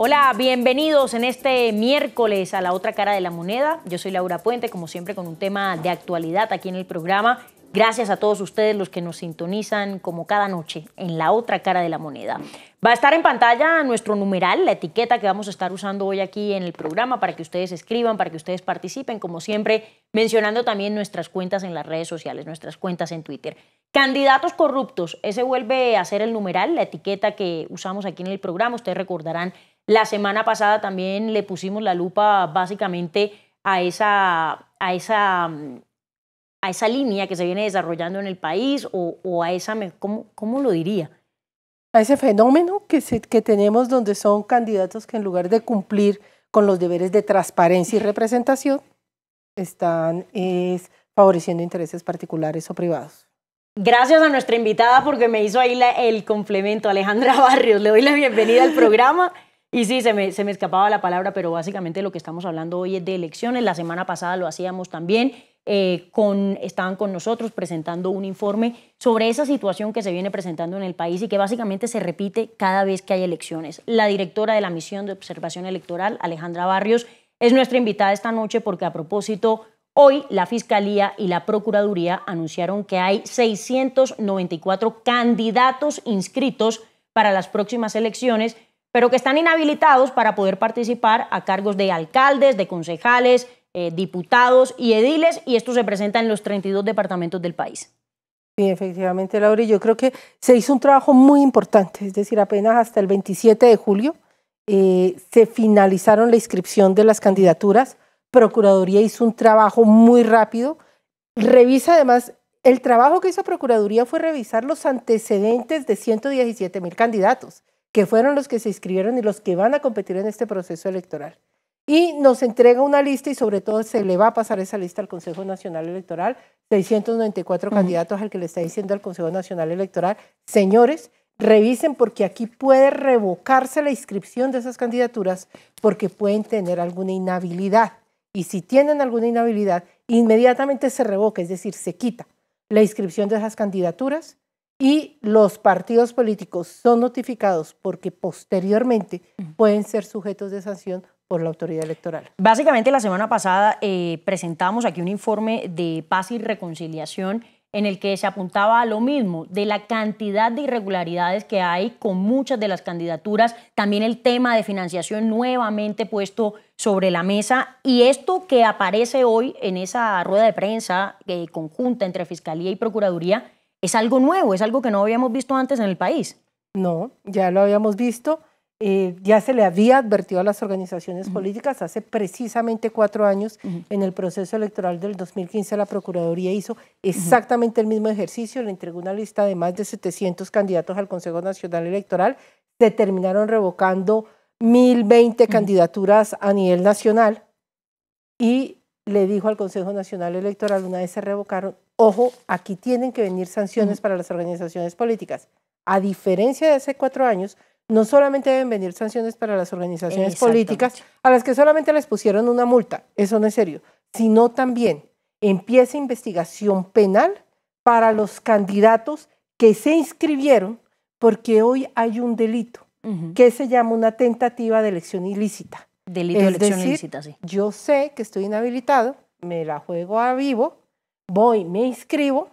Hola, bienvenidos en este miércoles a la otra cara de la moneda. Yo soy Laura Puente, como siempre con un tema de actualidad aquí en el programa. Gracias a todos ustedes los que nos sintonizan como cada noche en la otra cara de la moneda. Va a estar en pantalla nuestro numeral, la etiqueta que vamos a estar usando hoy aquí en el programa para que ustedes escriban, para que ustedes participen, como siempre, mencionando también nuestras cuentas en las redes sociales, nuestras cuentas en Twitter. Candidatos corruptos, ese vuelve a ser el numeral, la etiqueta que usamos aquí en el programa. Ustedes recordarán la semana pasada también le pusimos la lupa básicamente a esa, a esa, a esa línea que se viene desarrollando en el país o, a esa, ¿cómo, ¿cómo, lo diría? A ese fenómeno que, que tenemos donde son candidatos que en lugar de cumplir con los deberes de transparencia y representación, están es, favoreciendo intereses particulares o privados. Gracias a nuestra invitada porque me hizo ahí el complemento, Alejandra Barrios. Le doy la bienvenida al programa. Y sí, se me, se me escapaba la palabra, pero básicamente lo que estamos hablando hoy es de elecciones. La semana pasada lo hacíamos también. Eh, con, estaban con nosotros presentando un informe sobre esa situación que se viene presentando en el país y que básicamente se repite cada vez que hay elecciones. La directora de la misión de observación electoral, Alejandra Barrios, es nuestra invitada esta noche porque a propósito, hoy la Fiscalía y la Procuraduría anunciaron que hay 694 candidatos inscritos para las próximas elecciones pero que están inhabilitados para poder participar a cargos de alcaldes, de concejales, eh, diputados y ediles, y esto se presenta en los 32 departamentos del país. Sí, efectivamente, Laura, yo creo que se hizo un trabajo muy importante, es decir, apenas hasta el 27 de julio eh, se finalizaron la inscripción de las candidaturas, Procuraduría hizo un trabajo muy rápido, revisa además, el trabajo que hizo Procuraduría fue revisar los antecedentes de 117 mil candidatos que fueron los que se inscribieron y los que van a competir en este proceso electoral. Y nos entrega una lista y sobre todo se le va a pasar esa lista al Consejo Nacional Electoral, 694 candidatos al que le está diciendo al Consejo Nacional Electoral, señores, revisen porque aquí puede revocarse la inscripción de esas candidaturas porque pueden tener alguna inhabilidad. Y si tienen alguna inhabilidad, inmediatamente se revoca, es decir, se quita la inscripción de esas candidaturas y los partidos políticos son notificados porque posteriormente pueden ser sujetos de sanción por la autoridad electoral. Básicamente la semana pasada eh, presentamos aquí un informe de paz y reconciliación en el que se apuntaba a lo mismo, de la cantidad de irregularidades que hay con muchas de las candidaturas, también el tema de financiación nuevamente puesto sobre la mesa y esto que aparece hoy en esa rueda de prensa eh, conjunta entre Fiscalía y Procuraduría es algo nuevo, es algo que no habíamos visto antes en el país. No, ya lo habíamos visto. Eh, ya se le había advertido a las organizaciones políticas hace precisamente cuatro años en el proceso electoral del 2015 la Procuraduría hizo exactamente el mismo ejercicio, le entregó una lista de más de 700 candidatos al Consejo Nacional Electoral, se terminaron revocando 1020 candidaturas a nivel nacional y le dijo al Consejo Nacional Electoral, una vez se revocaron, ojo, aquí tienen que venir sanciones para las organizaciones políticas. A diferencia de hace cuatro años, no solamente deben venir sanciones para las organizaciones políticas, a las que solamente les pusieron una multa, eso no es serio, sino también empieza investigación penal para los candidatos que se inscribieron, porque hoy hay un delito que se llama una tentativa de elección ilícita. Delito de elección ilícita, sí. Yo sé que estoy inhabilitado, me la juego a vivo, voy, me inscribo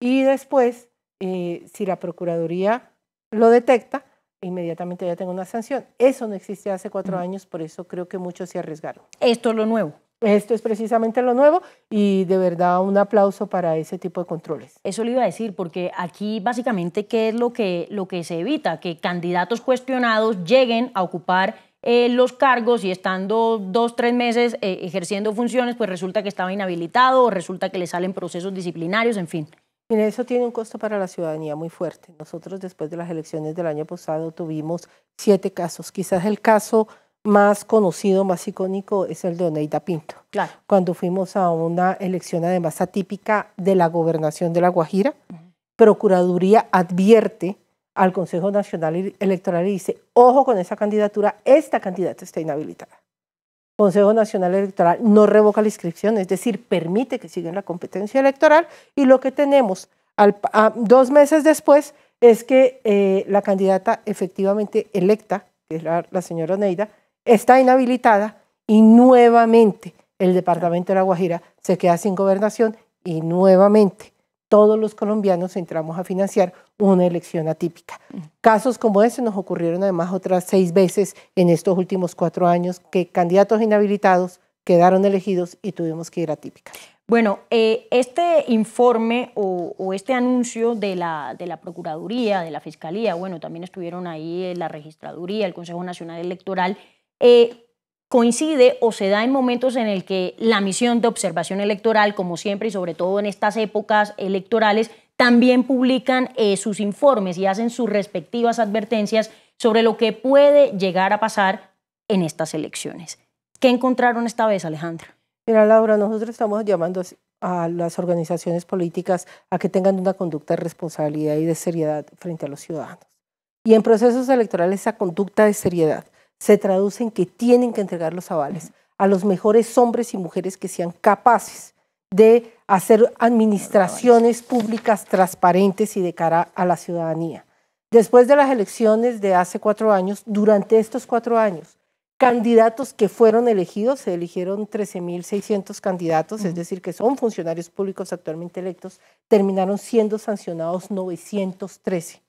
y después, eh, si la Procuraduría lo detecta, inmediatamente ya tengo una sanción. Eso no existía hace cuatro años, por eso creo que muchos se arriesgaron. Esto es lo nuevo. Esto es precisamente lo nuevo y de verdad un aplauso para ese tipo de controles. Eso le iba a decir, porque aquí básicamente, ¿qué es lo que, lo que se evita? Que candidatos cuestionados lleguen a ocupar eh, los cargos y estando dos, tres meses eh, ejerciendo funciones, pues resulta que estaba inhabilitado o resulta que le salen procesos disciplinarios, en fin. Mire, eso tiene un costo para la ciudadanía muy fuerte. Nosotros después de las elecciones del año pasado tuvimos siete casos. Quizás el caso más conocido, más icónico es el de Oneida Pinto. Claro. Cuando fuimos a una elección además atípica de la gobernación de La Guajira, Procuraduría advierte al Consejo Nacional Electoral y dice, ojo con esa candidatura, esta candidata está inhabilitada. Consejo Nacional Electoral no revoca la inscripción, es decir, permite que siga la competencia electoral y lo que tenemos dos meses después es que eh, la candidata efectivamente electa que es la, la señora Neida, está inhabilitada y nuevamente el departamento de La Guajira se queda sin gobernación y nuevamente todos los colombianos entramos a financiar una elección atípica. Casos como ese nos ocurrieron además otras seis veces en estos últimos cuatro años que candidatos inhabilitados quedaron elegidos y tuvimos que ir a típica. Bueno, eh, este informe o, este anuncio de la, de la Procuraduría, de la Fiscalía, bueno, también estuvieron ahí la Registraduría, el Consejo Nacional Electoral, eh, coincide o se da en momentos en el que la misión de observación electoral, como siempre y sobre todo en estas épocas electorales, también publican eh, sus informes y hacen sus respectivas advertencias sobre lo que puede llegar a pasar en estas elecciones. ¿Qué encontraron esta vez, Alejandra? Mira, Laura, nosotros estamos llamando a las organizaciones políticas a que tengan una conducta de responsabilidad y de seriedad frente a los ciudadanos. Y en procesos electorales esa conducta de seriedad se traduce en que tienen que entregar los avales a los mejores hombres y mujeres que sean capaces de hacer administraciones públicas transparentes y de cara a la ciudadanía. Después de las elecciones de hace cuatro años, durante estos cuatro años, candidatos que fueron elegidos, se eligieron 13.600 candidatos, es decir, que son funcionarios públicos actualmente electos, terminaron siendo sancionados 913.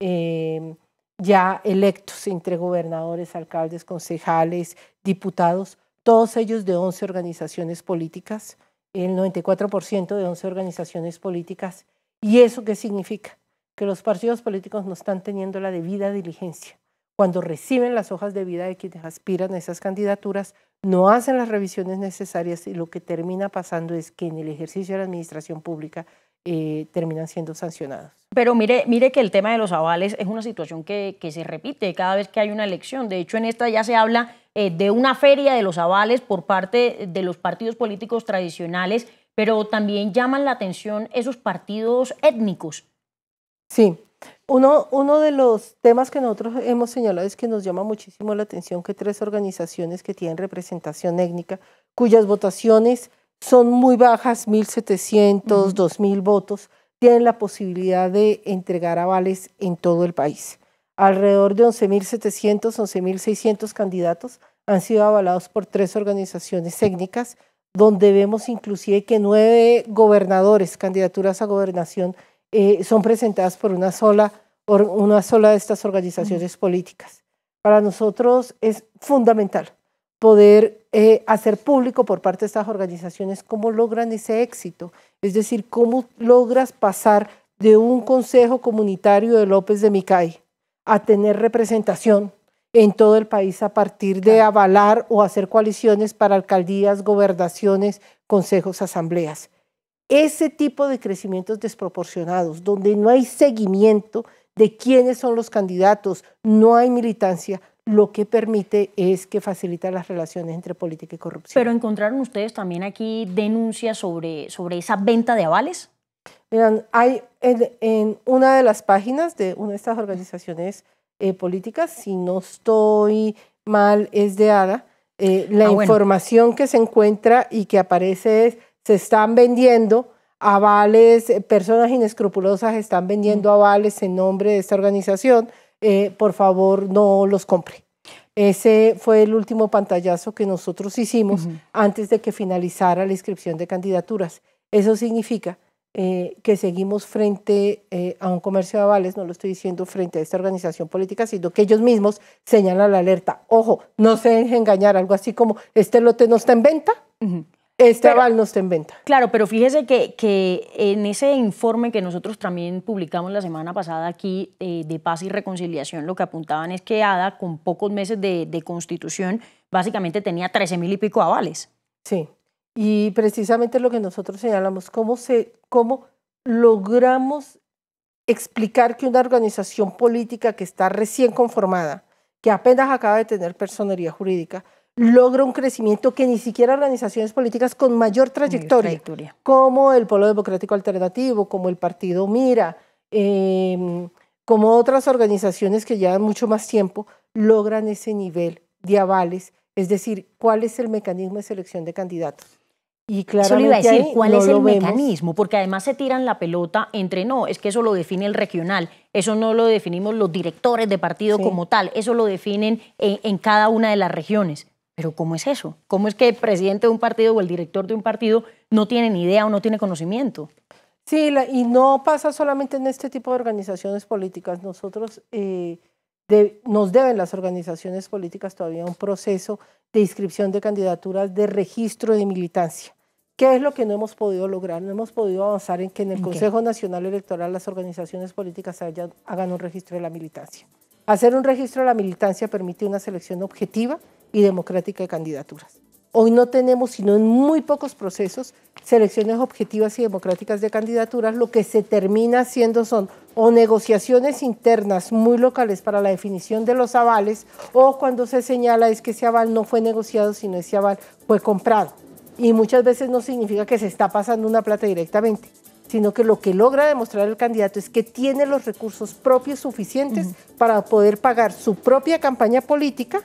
Eh, ya electos entre gobernadores, alcaldes, concejales, diputados, todos ellos de 11 organizaciones políticas, el 94% de 11 organizaciones políticas. ¿Y eso qué significa? Que los partidos políticos no están teniendo la debida diligencia. Cuando reciben las hojas de vida de quienes aspiran a esas candidaturas, no hacen las revisiones necesarias y lo que termina pasando es que en el ejercicio de la administración pública eh, terminan siendo sancionados. Pero mire, mire que el tema de los avales es una situación que, se repite cada vez que hay una elección. De hecho, en esta ya se habla eh, de una feria de los avales por parte de los partidos políticos tradicionales, pero también llaman la atención esos partidos étnicos. Sí, uno, uno de los temas que nosotros hemos señalado es que nos llama muchísimo la atención que tres organizaciones que tienen representación étnica, cuyas votaciones son muy bajas, 1.700, 2.000 votos, tienen la posibilidad de entregar avales en todo el país. Alrededor de 11.700, 11.600 candidatos han sido avalados por tres organizaciones técnicas, donde vemos inclusive que nueve gobernadores, candidaturas a gobernación, eh, son presentadas por una sola, una sola de estas organizaciones políticas. Para nosotros es fundamental poder eh, hacer público por parte de estas organizaciones cómo logran ese éxito, es decir, cómo logras pasar de un consejo comunitario de López de Micay a tener representación en todo el país a partir de avalar o hacer coaliciones para alcaldías, gobernaciones, consejos, asambleas. Ese tipo de crecimientos desproporcionados, donde no hay seguimiento de quiénes son los candidatos, no hay militancia, lo que permite es que facilita las relaciones entre política y corrupción. Pero encontraron ustedes también aquí denuncias sobre, sobre esa venta de avales. Miran, hay en, una de las páginas de una de estas organizaciones eh, políticas, si no estoy mal, es de ADA, eh, la ah, información que se encuentra y que aparece es, se están vendiendo avales, eh, personas inescrupulosas están vendiendo mm. avales en nombre de esta organización, eh, por favor no los compre. Ese fue el último pantallazo que nosotros hicimos antes de que finalizara la inscripción de candidaturas. Eso significa eh, que seguimos frente eh, a un comercio de avales, no lo estoy diciendo frente a esta organización política, sino que ellos mismos señalan la alerta. Ojo, no se dejen engañar, algo así como, este lote no está en venta. Este aval no está en venta. Claro, pero fíjese que, que, en ese informe que nosotros también publicamos la semana pasada aquí eh, de paz y reconciliación, lo que apuntaban es que ADA, con pocos meses de, constitución, básicamente tenía 13 mil y pico avales. Sí, y precisamente lo que nosotros señalamos, cómo, se, cómo logramos explicar que una organización política que está recién conformada, que apenas acaba de tener personería jurídica, logra un crecimiento que ni siquiera organizaciones políticas con mayor trayectoria, como el Polo Democrático Alternativo, como el Partido Mira, em, como otras organizaciones que llevan mucho más tiempo, logran ese nivel de avales, es decir, cuál es el mecanismo de selección de candidatos. Y le iba a decir, ¿cuál es el mecanismo? Porque además se tiran la pelota entre, no, es que eso lo define el regional, eso no lo definimos los directores de partido como tal, eso lo definen en, cada una de las regiones. Pero ¿cómo es eso? ¿Cómo es que el presidente de un partido o el director de un partido no tiene ni idea o no tiene conocimiento? Sí, y no pasa solamente en este tipo de organizaciones políticas. Nosotros eh, nos deben las organizaciones políticas todavía un proceso de inscripción de candidaturas de registro de militancia. ¿Qué es lo que no hemos podido lograr? No hemos podido avanzar en que en el Consejo Nacional Electoral las organizaciones políticas hagan un registro de la militancia. Hacer un registro de la militancia permite una selección objetiva y democrática de candidaturas. Hoy no tenemos, sino en muy pocos procesos, selecciones objetivas y democráticas de candidaturas. Lo que se termina haciendo son o negociaciones internas muy locales para la definición de los avales, o cuando se señala es que ese aval no fue negociado, sino ese aval fue comprado. Y muchas veces no significa que se está pasando una plata directamente, sino que lo que logra demostrar el candidato es que tiene los recursos propios suficientes para poder pagar su propia campaña política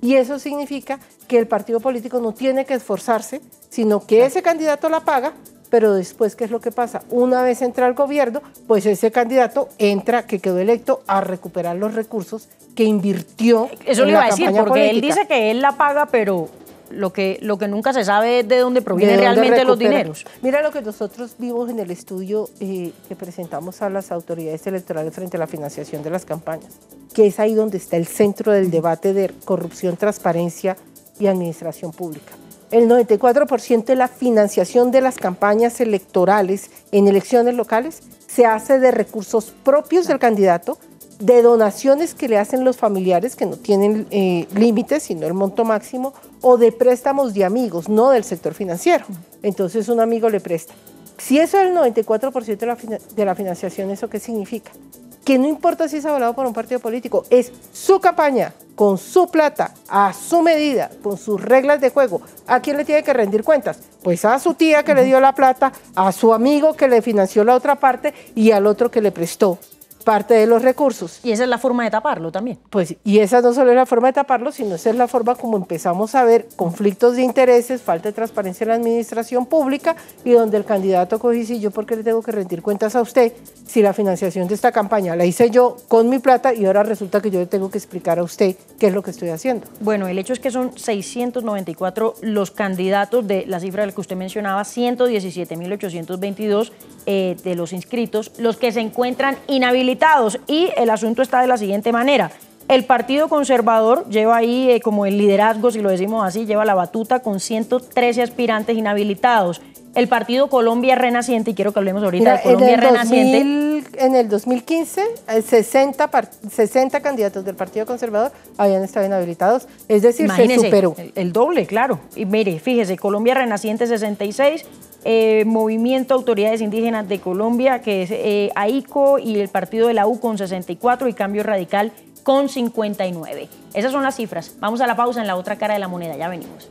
y eso significa que el partido político no tiene que esforzarse, sino que ese candidato la paga, pero después, ¿qué es lo que pasa? Una vez entra al gobierno, pues ese candidato entra, que quedó electo, a recuperar los recursos que invirtió. Eso le iba a decir, porque él dice que él la paga, pero lo que, lo que nunca se sabe es de dónde provienen realmente los dineros. Mira lo que nosotros vimos en el estudio eh, que presentamos a las autoridades electorales frente a la financiación de las campañas, que es ahí donde está el centro del debate de corrupción, transparencia y administración pública. El 94% de la financiación de las campañas electorales en elecciones locales se hace de recursos propios del candidato, de donaciones que le hacen los familiares que no tienen eh, límites, sino el monto máximo, o de préstamos de amigos, no del sector financiero. Entonces un amigo le presta. Si eso es el 94% de la, de la financiación, ¿eso qué significa? Que no importa si es avalado por un partido político, es su campaña, con su plata, a su medida, con sus reglas de juego. ¿A quién le tiene que rendir cuentas? Pues a su tía que le dio la plata, a su amigo que le financió la otra parte y al otro que le prestó parte de los recursos. Y esa es la forma de taparlo también. Pues, y esa no solo es la forma de taparlo, sino esa es la forma como empezamos a ver conflictos de intereses, falta de transparencia en la administración pública y donde el candidato coge y dice, yo por qué le tengo que rendir cuentas a usted si la financiación de esta campaña la hice yo con mi plata y ahora resulta que yo le tengo que explicar a usted qué es lo que estoy haciendo. Bueno, el hecho es que son 694 los candidatos de la cifra del que usted mencionaba, 117.822 eh, de los inscritos, los que se encuentran inhabilitados. Y el asunto está de la siguiente manera. El Partido Conservador lleva ahí eh, como el liderazgo, si lo decimos así, lleva la batuta con 113 aspirantes inhabilitados. El Partido Colombia Renaciente, y quiero que hablemos ahorita de Colombia Renaciente. en el 2015, 60, 60 candidatos del Partido Conservador habían estado inhabilitados, es decir, se superó. El, el, doble, claro. Y mire, fíjese, Colombia Renaciente 66, eh, Movimiento Autoridades Indígenas de Colombia, que es eh, AICO, y el partido de la U con 64 y Cambio Radical con 59. Esas son las cifras. Vamos a la pausa en la otra cara de la moneda, ya venimos.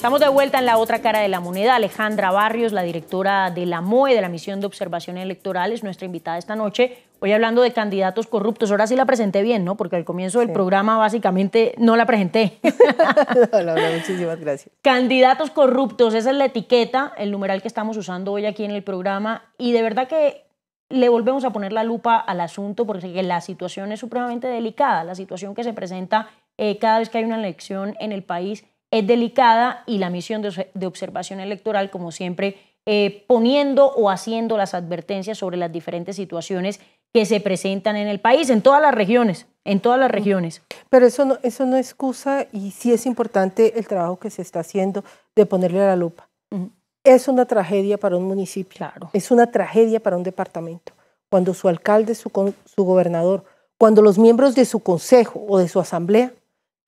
Estamos de vuelta en la otra cara de la moneda. Alejandra Barrios, la directora de la MOE, de la Misión de Observación Electoral, es nuestra invitada esta noche. Hoy hablando de candidatos corruptos. Ahora sí la presenté bien, ¿no? Porque al comienzo del programa básicamente no la presenté. no, muchísimas gracias. Candidatos corruptos, esa es la etiqueta, el numeral que estamos usando hoy aquí en el programa. Y de verdad que le volvemos a poner la lupa al asunto porque la situación es supremamente delicada. La situación que se presenta eh, cada vez que hay una elección en el país es delicada y la misión de, observación electoral, como siempre, eh, poniendo o haciendo las advertencias sobre las diferentes situaciones que se presentan en el país, en todas las regiones, en todas las regiones. Pero eso no, eso no excusa y sí es importante el trabajo que se está haciendo de ponerle a la lupa. Es una tragedia para un municipio, claro. es una tragedia para un departamento. Cuando su alcalde, su, su gobernador, cuando los miembros de su consejo o de su asamblea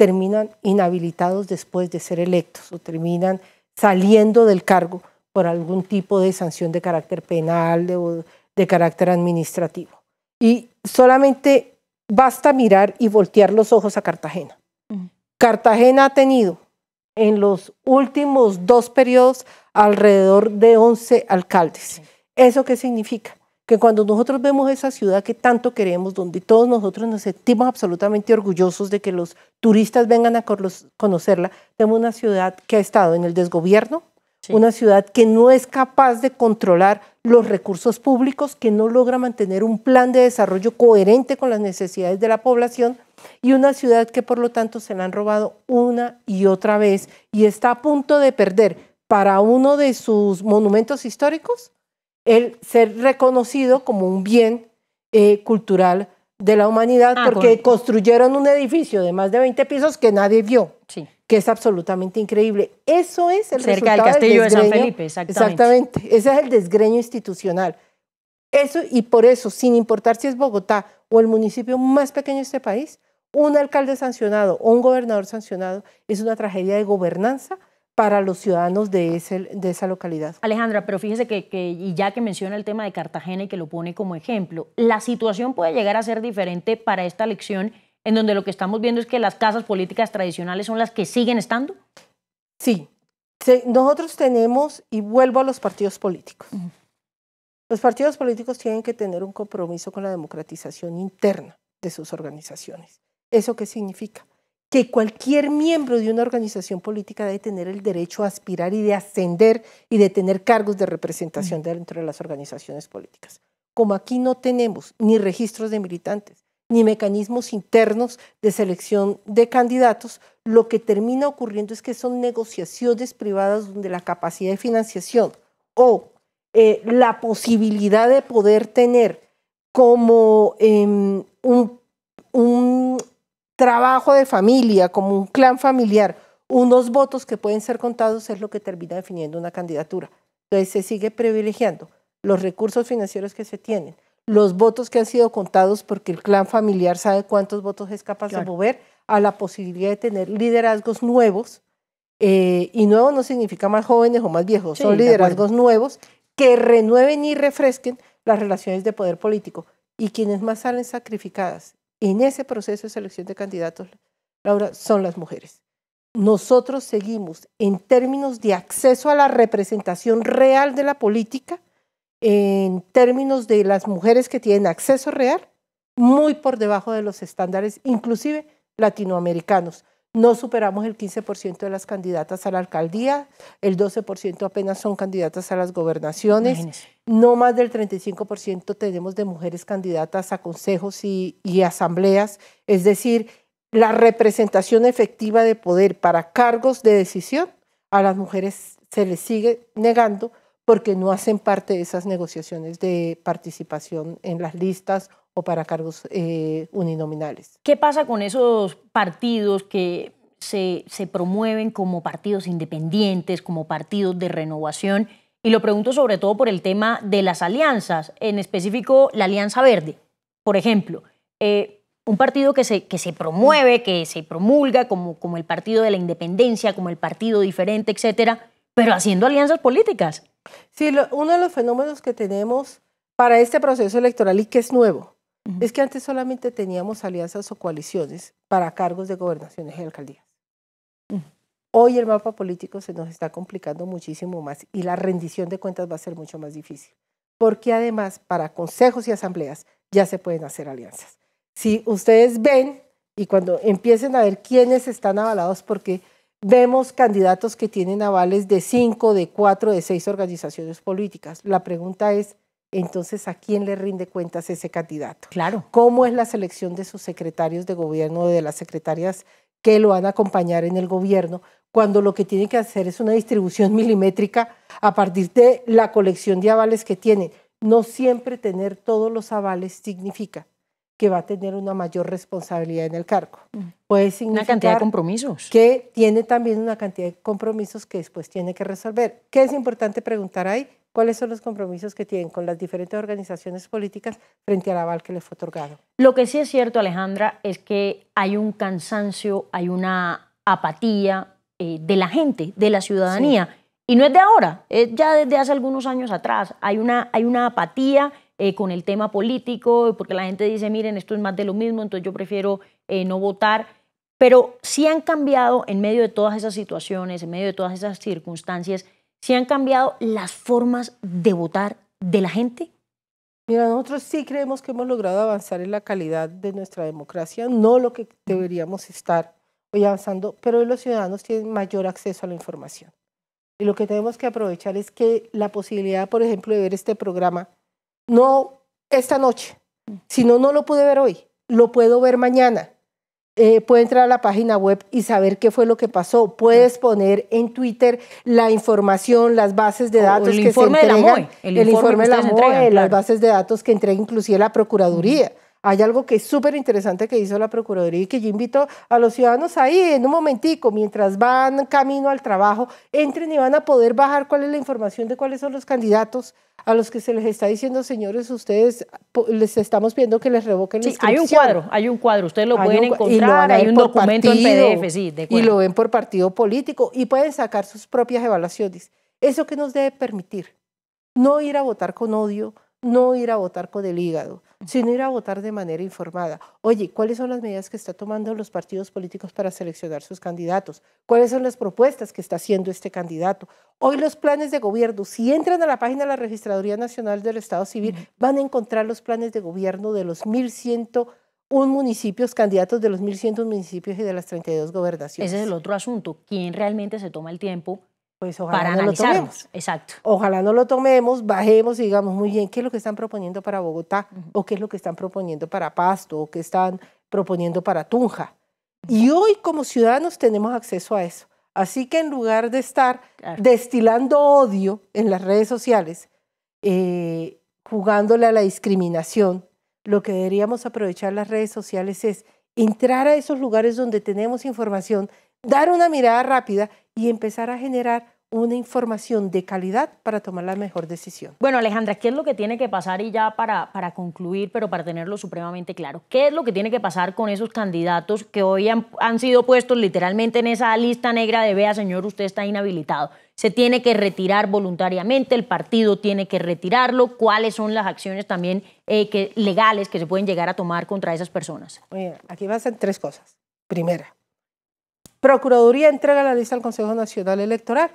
terminan inhabilitados después de ser electos o terminan saliendo del cargo por algún tipo de sanción de carácter penal, de carácter administrativo. Y solamente basta mirar y voltear los ojos a Cartagena. Cartagena ha tenido en los últimos dos periodos alrededor de 11 alcaldes. ¿Eso qué significa? Que cuando nosotros vemos esa ciudad que tanto queremos, donde todos nosotros nos sentimos absolutamente orgullosos de que los turistas vengan a conocerla, vemos una ciudad que ha estado en el desgobierno, una ciudad que no es capaz de controlar los recursos públicos, que no logra mantener un plan de desarrollo coherente con las necesidades de la población y una ciudad que por lo tanto se la han robado una y otra vez y está a punto de perder para uno de sus monumentos históricos el ser reconocido como un bien eh, cultural de la humanidad ah, porque construyeron un edificio de más de 20 pisos que nadie vio. Sí que es absolutamente increíble. Eso es el Cerca del castillo de San Felipe, exactamente. Exactamente, ese es el desgreño institucional. Eso, y por eso, sin importar si es Bogotá o el municipio más pequeño de este país, un alcalde sancionado o un gobernador sancionado es una tragedia de gobernanza para los ciudadanos de, ese, de esa localidad. Alejandra, pero fíjese que, que, y ya que menciona el tema de Cartagena y que lo pone como ejemplo, la situación puede llegar a ser diferente para esta elección en donde lo que estamos viendo es que las casas políticas tradicionales son las que siguen estando? Sí. Nosotros tenemos, y vuelvo a los partidos políticos, los partidos políticos tienen que tener un compromiso con la democratización interna de sus organizaciones. ¿Eso qué significa? Que cualquier miembro de una organización política debe tener el derecho a aspirar y de ascender y de tener cargos de representación dentro de las organizaciones políticas. Como aquí no tenemos ni registros de militantes, ni mecanismos internos de selección de candidatos, lo que termina ocurriendo es que son negociaciones privadas donde la capacidad de financiación o eh, la posibilidad de poder tener como em, un, un trabajo de familia, como un clan familiar, unos votos que pueden ser contados es lo que termina definiendo una candidatura. Entonces se sigue privilegiando los recursos financieros que se tienen, los votos que han sido contados porque el clan familiar sabe cuántos votos es capaz de mover, a la posibilidad de tener liderazgos nuevos. Eh, y nuevo no significa más jóvenes o más viejos, son liderazgos nuevos que renueven y refresquen las relaciones de poder político. Y quienes más salen sacrificadas en ese proceso de selección de candidatos, Laura, son las mujeres. Nosotros seguimos en términos de acceso a la representación real de la política, en términos de las mujeres que tienen acceso real, muy por debajo de los estándares, inclusive latinoamericanos. No superamos el 15% de las candidatas a la alcaldía, el 12% apenas son candidatas a las gobernaciones, no más del 35% tenemos de mujeres candidatas a consejos y, y asambleas, es decir, la representación efectiva de poder para cargos de decisión a las mujeres se les sigue negando porque no hacen parte de esas negociaciones de participación en las listas o para cargos eh, uninominales. ¿Qué pasa con esos partidos que se, se, promueven como partidos independientes, como partidos de renovación? Y lo pregunto sobre todo por el tema de las alianzas, en específico la Alianza Verde, por ejemplo. Eh, un partido que se, que se promueve, que se promulga como, como el partido de la independencia, como el partido diferente, etcétera, pero haciendo alianzas políticas. Sí, uno de los fenómenos que tenemos para este proceso electoral y que es nuevo, es que antes solamente teníamos alianzas o coaliciones para cargos de gobernaciones y alcaldías. Hoy el mapa político se nos está complicando muchísimo más y la rendición de cuentas va a ser mucho más difícil, porque además para consejos y asambleas ya se pueden hacer alianzas. Si ustedes ven y cuando empiecen a ver quiénes están avalados, porque vemos candidatos que tienen avales de cinco, de cuatro, de seis organizaciones políticas. La pregunta es, entonces, ¿a quién le rinde cuentas ese candidato? Claro. ¿Cómo es la selección de sus secretarios de gobierno, de las secretarias que lo van a acompañar en el gobierno, cuando lo que tiene que hacer es una distribución milimétrica a partir de la colección de avales que tiene? No siempre tener todos los avales significa que va a tener una mayor responsabilidad en el cargo. Mm. Puede significar una cantidad de compromisos. Que tiene también una cantidad de compromisos que después tiene que resolver. ¿Qué es importante preguntar ahí? ¿Cuáles son los compromisos que tienen con las diferentes organizaciones políticas frente al aval que les fue otorgado? Lo que sí es cierto, Alejandra, es que hay un cansancio, hay una apatía eh, de la gente, de la ciudadanía. Y no es de ahora, es ya desde hace algunos años atrás. Hay una, hay una apatía eh, con el tema político, porque la gente dice, miren, esto es más de lo mismo, entonces yo prefiero eh, no votar. Pero sí han cambiado en medio de todas esas situaciones, en medio de todas esas circunstancias, sí han cambiado las formas de votar de la gente. Mira, nosotros sí creemos que hemos logrado avanzar en la calidad de nuestra democracia, no lo que deberíamos estar hoy avanzando, pero hoy los ciudadanos tienen mayor acceso a la información. Y lo que tenemos que aprovechar es que la posibilidad, por ejemplo, de ver este programa, no esta noche, sino no lo pude ver hoy, lo puedo ver mañana. Eh, puede entrar a la página web y saber qué fue lo que pasó. Puedes poner en Twitter la información, las bases de datos que se entregan, el, informe de la MOE, las bases de datos que entrega inclusive la Procuraduría. Hay algo que es súper interesante que hizo la Procuraduría y que yo invito a los ciudadanos ahí en un momentico, mientras van camino al trabajo, entren y van a poder bajar cuál es la información de cuáles son los candidatos a los que se les está diciendo, señores, ustedes les estamos pidiendo que les revoquen sí, Hay un cuadro, hay un cuadro, ustedes lo pueden encontrar, hay un documento en PDF, sí, de Y lo ven por partido político y pueden sacar sus propias evaluaciones. ¿Eso que nos debe permitir? No ir a votar con odio, no ir a votar con el hígado, sino ir a votar de manera informada. Oye, ¿cuáles son las medidas que están tomando los partidos políticos para seleccionar sus candidatos? ¿Cuáles son las propuestas que está haciendo este candidato? Hoy los planes de gobierno, si entran a la página de la Registraduría Nacional del Estado Civil, van a encontrar los planes de gobierno de los 1.101 municipios, candidatos de los 1.100 municipios y de las 32 gobernaciones. Ese es el otro asunto. ¿Quién realmente se toma el tiempo pues ojalá no lo tomemos. Exacto. Ojalá no lo tomemos, bajemos y digamos muy bien qué es lo que están proponiendo para Bogotá, o qué es lo que están proponiendo para Pasto, o qué están proponiendo para Tunja. Y hoy como ciudadanos tenemos acceso a eso. Así que en lugar de estar destilando odio en las redes sociales, eh, jugándole a la discriminación, lo que deberíamos aprovechar las redes sociales es entrar a esos lugares donde tenemos información, dar una mirada rápida y empezar a generar una información de calidad para tomar la mejor decisión. Bueno, Alejandra, ¿qué es lo que tiene que pasar y ya para, para concluir, pero para tenerlo supremamente claro? ¿Qué es lo que tiene que pasar con esos candidatos que hoy han, han sido puestos literalmente en esa lista negra de vea, señor, usted está inhabilitado? Se tiene que retirar voluntariamente, el partido tiene que retirarlo. ¿Cuáles son las acciones también eh, que, legales que se pueden llegar a tomar contra esas personas? Oye, aquí ser tres cosas. Primera, Procuraduría entrega la lista al Consejo Nacional Electoral.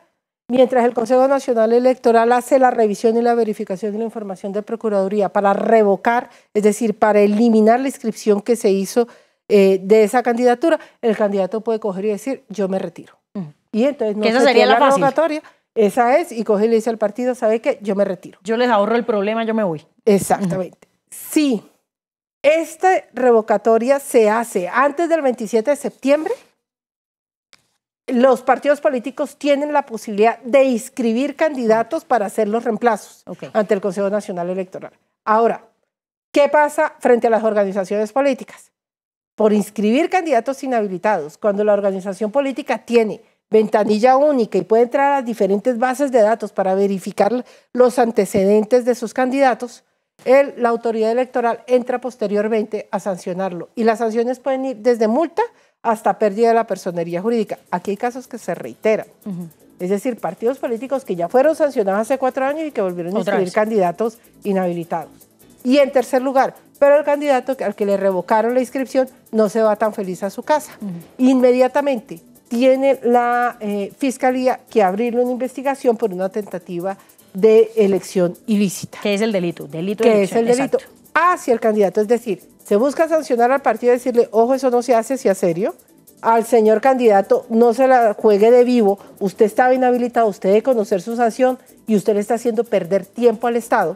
Mientras el Consejo Nacional Electoral hace la revisión y la verificación de la información de Procuraduría para revocar, es decir, para eliminar la inscripción que se hizo eh, de esa candidatura, el candidato puede coger y decir, yo me retiro. Y entonces no esa sería la, revocatoria. Esa es, y coge y le dice al partido, ¿sabe qué? Yo me retiro. Yo les ahorro el problema, yo me voy. Exactamente. Sí, esta revocatoria se hace antes del 27 de septiembre los partidos políticos tienen la posibilidad de inscribir candidatos para hacer los reemplazos ante el Consejo Nacional Electoral. Ahora, ¿qué pasa frente a las organizaciones políticas? Por inscribir candidatos inhabilitados, cuando la organización política tiene ventanilla única y puede entrar a las diferentes bases de datos para verificar los antecedentes de sus candidatos, la autoridad electoral entra posteriormente a sancionarlo. Y las sanciones pueden ir desde multa hasta pérdida de la personería jurídica. Aquí hay casos que se reiteran. Es decir, partidos políticos que ya fueron sancionados hace cuatro años y que volvieron a inscribir candidatos inhabilitados. Y en tercer lugar, pero el candidato al que le revocaron la inscripción no se va tan feliz a su casa. Inmediatamente tiene la eh, fiscalía que abrirle una investigación por una tentativa de elección ilícita. ¿Qué es el delito? Delito de es el delito hacia el candidato. Es decir, se busca sancionar al partido y decirle, ojo, eso no se hace, si a serio. Al señor candidato, no se la juegue de vivo. Usted estaba inhabilitado, usted debe conocer su sanción y usted le está haciendo perder tiempo al Estado.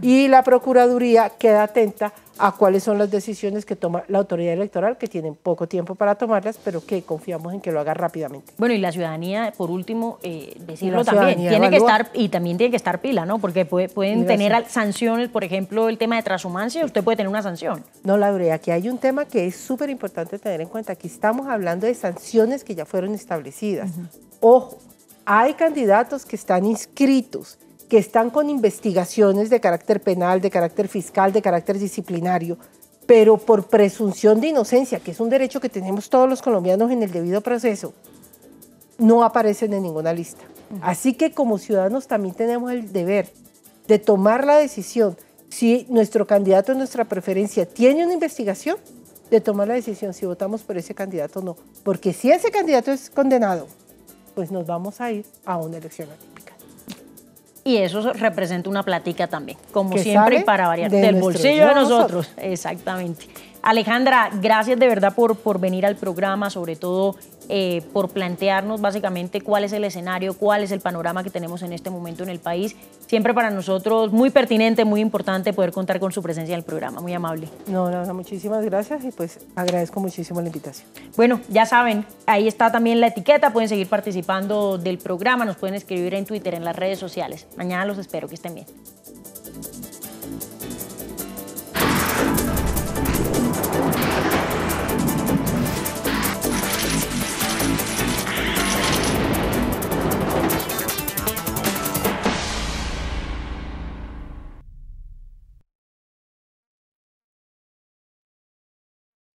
Y la Procuraduría queda atenta a cuáles son las decisiones que toma la autoridad electoral, que tienen poco tiempo para tomarlas, pero que confiamos en que lo haga rápidamente. Bueno, y la ciudadanía, por último, eh, decirlo también, tiene que estar, y también tiene que estar pila, ¿no? Porque pueden tener sanciones, por ejemplo, el tema de transhumancia, usted puede tener una sanción. No, Laura, aquí hay un tema que es súper importante tener en cuenta. Aquí estamos hablando de sanciones que ya fueron establecidas. Ojo, hay candidatos que están inscritos que están con investigaciones de carácter penal, de carácter fiscal, de carácter disciplinario, pero por presunción de inocencia, que es un derecho que tenemos todos los colombianos en el debido proceso, no aparecen en ninguna lista. Así que como ciudadanos también tenemos el deber de tomar la decisión si nuestro candidato, nuestra preferencia, tiene una investigación, de tomar la decisión si votamos por ese candidato o no. Porque si ese candidato es condenado, pues nos vamos a ir a una elección. Y eso representa una platica también, como siempre, y para variar, del bolsillo de nosotros. Exactamente. Alejandra, gracias de verdad por, por venir al programa, sobre todo eh, por plantearnos básicamente cuál es el escenario, cuál es el panorama que tenemos en este momento en el país. Siempre para nosotros muy pertinente, muy importante poder contar con su presencia en el programa. Muy amable. No, no, muchísimas gracias y pues agradezco muchísimo la invitación. Bueno, ya saben, ahí está también la etiqueta. Pueden seguir participando del programa, nos pueden escribir en Twitter, en las redes sociales. Mañana los espero, que estén bien.